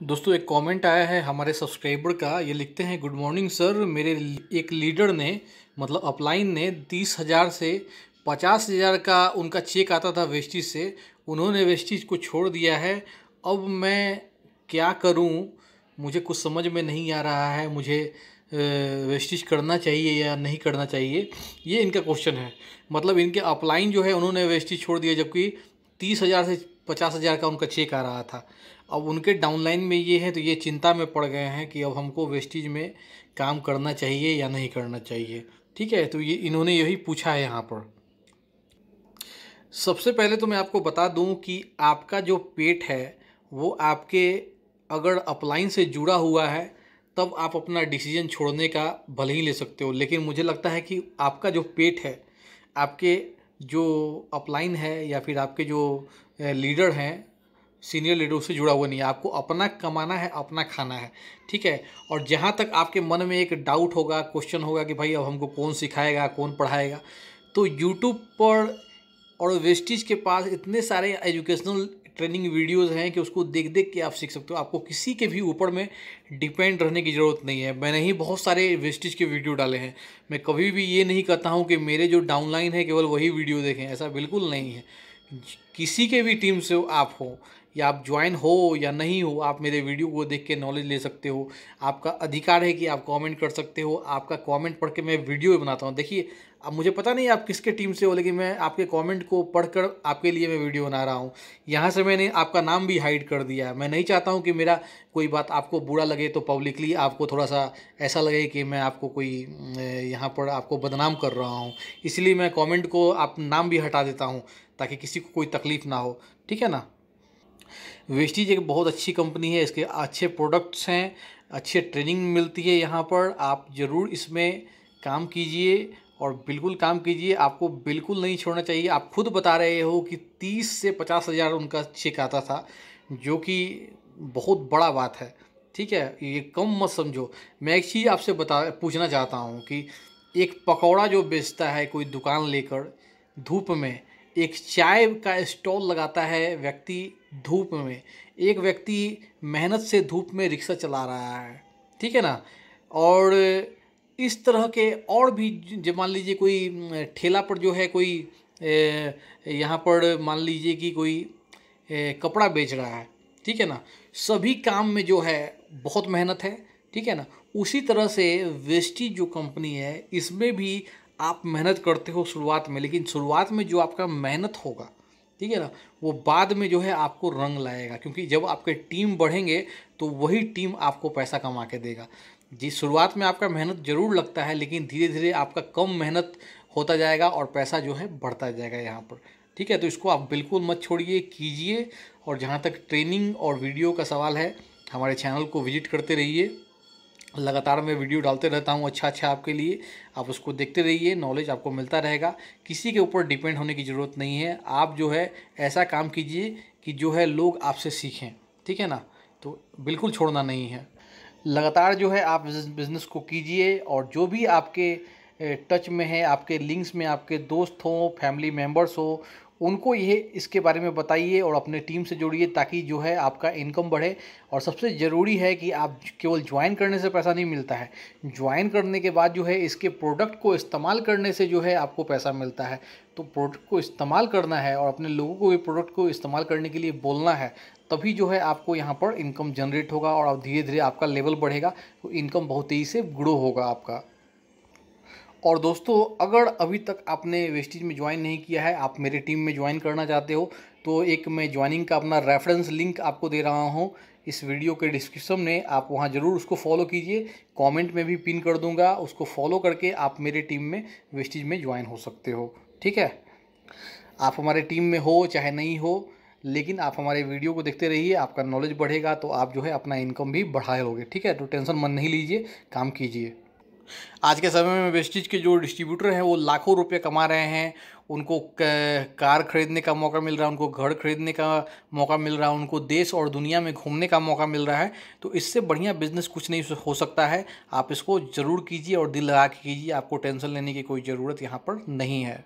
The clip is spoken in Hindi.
दोस्तों, एक कमेंट आया है हमारे सब्सक्राइबर का। ये लिखते हैं गुड मॉर्निंग सर मेरे एक लीडर ने मतलब अपलाइन ने तीस हज़ार से पचास हज़ार का उनका चेक आता था वेस्टिज से। उन्होंने वेस्टिज को छोड़ दिया है। अब मैं क्या करूँ? मुझे कुछ समझ में नहीं आ रहा है। मुझे वेस्टिज करना चाहिए या नहीं करना चाहिए? ये इनका क्वेश्चन है। मतलब इनके अपलाइन जो है, उन्होंने वेस्टिज छोड़ दिया, जबकि तीस हज़ार से पचास हज़ार का उनका चेक आ रहा था। अब उनके डाउनलाइन में ये है तो ये चिंता में पड़ गए हैं कि अब हमको वेस्टिज में काम करना चाहिए या नहीं करना चाहिए। ठीक है तो ये इन्होंने यही पूछा है यहाँ पर। सबसे पहले तो मैं आपको बता दूँ कि आपका जो पेट है, वो आपके अगर अपलाइन से जुड़ा हुआ है, तब आप अपना डिसीज़न छोड़ने का भले ही ले सकते हो, लेकिन मुझे लगता है कि आपका जो पेट है, आपके जो अपलाइन है या फिर आपके जो लीडर हैं सीनियर लीडर उससे जुड़ा हुआ नहीं है। आपको अपना कमाना है, अपना खाना है। ठीक है? और जहाँ तक आपके मन में एक डाउट होगा क्वेश्चन होगा कि भाई अब हमको कौन सिखाएगा, कौन पढ़ाएगा तो यूट्यूब पर और वेस्टिज के पास इतने सारे एजुकेशनल ट्रेनिंग वीडियोस हैं कि उसको देख देख के आप सीख सकते हो। आपको किसी के भी ऊपर में डिपेंड रहने की ज़रूरत नहीं है। मैंने ही बहुत सारे वेस्टेज के वीडियो डाले हैं। मैं कभी भी ये नहीं कहता हूँ कि मेरे जो डाउनलाइन है केवल वही वीडियो देखें, ऐसा बिल्कुल नहीं है। किसी के भी टीम से आप हो या आप ज्वाइन हो या नहीं हो, आप मेरे वीडियो को देख के नॉलेज ले सकते हो। आपका अधिकार है कि आप कमेंट कर सकते हो। आपका कमेंट पढ़ के मैं वीडियो भी बनाता हूँ। देखिए, अब मुझे पता नहीं आप किसके टीम से हो, लेकिन मैं आपके कमेंट को पढ़कर आपके लिए मैं वीडियो बना रहा हूँ। यहाँ से मैंने आपका नाम भी हाइड कर दिया है। मैं नहीं चाहता हूँ कि मेरा कोई बात आपको बुरा लगे तो पब्लिकली आपको थोड़ा सा ऐसा लगे कि मैं आपको कोई यहाँ पर आपको बदनाम कर रहा हूँ। इसलिए मैं कॉमेंट को आप नाम भी हटा देता हूँ, ताकि किसी को कोई तकलीफ़ ना हो। ठीक है ना? वेस्टीज एक बहुत अच्छी कंपनी है, इसके अच्छे प्रोडक्ट्स हैं, अच्छे ट्रेनिंग मिलती है यहाँ पर। आप ज़रूर इसमें काम कीजिए और बिल्कुल काम कीजिए। आपको बिल्कुल नहीं छोड़ना चाहिए। आप खुद बता रहे हो कि तीस से पचास हज़ार उनका चेक आता था, जो कि बहुत बड़ा बात है। ठीक है, ये कम मत समझो। मैं एक चीज़ आपसे बता, पूछना चाहता हूँ कि एक पकौड़ा जो बेचता है कोई दुकान लेकर धूप में एक चाय का स्टॉल लगाता है व्यक्ति धूप में। एक व्यक्ति मेहनत से धूप में रिक्शा चला रहा है, ठीक है ना? और इस तरह के और भी जो, मान लीजिए कोई ठेला पर जो है कोई यहाँ पर मान लीजिए कि कोई कपड़ा बेच रहा है, ठीक है ना? सभी काम में जो है बहुत मेहनत है, ठीक है ना? उसी तरह से वेस्टी जो कंपनी है, इसमें भी आप मेहनत करते हो शुरुआत में, लेकिन शुरुआत में जो आपका मेहनत होगा, ठीक है ना, वो बाद में जो है आपको रंग लाएगा, क्योंकि जब आपके टीम बढ़ेंगे तो वही टीम आपको पैसा कमा के देगा। जी, शुरुआत में आपका मेहनत ज़रूर लगता है, लेकिन धीरे धीरे आपका कम मेहनत होता जाएगा और पैसा जो है बढ़ता जाएगा यहाँ पर, ठीक है? तो इसको आप बिल्कुल मत छोड़िए, कीजिए, और जहाँ तक ट्रेनिंग और वीडियो का सवाल है, हमारे चैनल को विज़िट करते रहिए। लगातार मैं वीडियो डालते रहता हूँ अच्छा अच्छा आपके लिए। आप उसको देखते रहिए नॉलेज आपको मिलता रहेगा। किसी के ऊपर डिपेंड होने की ज़रूरत नहीं है। आप जो है, ऐसा काम कीजिए कि जो है, लोग आपसे सीखें। ठीक है ना? तो बिल्कुल छोड़ना नहीं है। लगातार जो है, आप बिज़नेस को कीजिए और जो भी आपके टच में है, आपके लिंक्स में आपके दोस्त हों फैमिली मेंबर्स हो उनको ये इसके बारे में बताइए और अपने टीम से जोड़िए ताकि जो है आपका इनकम बढ़े। और सबसे ज़रूरी है कि आप केवल ज्वाइन करने से पैसा नहीं मिलता है। ज्वाइन करने के बाद जो है इसके प्रोडक्ट को इस्तेमाल करने से जो है आपको पैसा मिलता है। तो प्रोडक्ट को इस्तेमाल करना है और अपने लोगों को भी प्रोडक्ट को इस्तेमाल करने के लिए बोलना है, तभी जो है आपको यहाँ पर इनकम जनरेट होगा और धीरे धीरे आपका लेवल बढ़ेगा। तो इनकम बहुत तेज़ी से ग्रो होगा आपका। और दोस्तों, अगर अभी तक आपने वेस्टिज में ज्वाइन नहीं किया है, आप मेरे टीम में ज्वाइन करना चाहते हो तो एक मैं ज्वाइनिंग का अपना रेफरेंस लिंक आपको दे रहा हूँ। इस वीडियो के डिस्क्रिप्शन में आप वहाँ ज़रूर उसको फॉलो कीजिए। कमेंट में भी पिन कर दूँगा, उसको फॉलो करके आप मेरे टीम में वेस्टिज में ज्वाइन हो सकते हो। ठीक है? आप हमारे टीम में हो, चाहे नहीं हो, लेकिन आप हमारे वीडियो को देखते रहिए, आपका नॉलेज बढ़ेगा तो आप जो है अपना इनकम भी बढ़ाए लोगे ठीक है? तो टेंशन मन नहीं लीजिए, काम कीजिए। आज के समय में वेस्टिज के जो डिस्ट्रीब्यूटर हैं, वो लाखों रुपये कमा रहे हैं। उनको कार खरीदने का मौका मिल रहा है, उनको घर खरीदने का मौका मिल रहा है, उनको देश और दुनिया में घूमने का मौका मिल रहा है। तो इससे बढ़िया बिज़नेस कुछ नहीं हो सकता है। आप इसको ज़रूर कीजिए और दिल लगा के कीजिए, आपको टेंशन लेने की कोई ज़रूरत यहाँ पर नहीं है।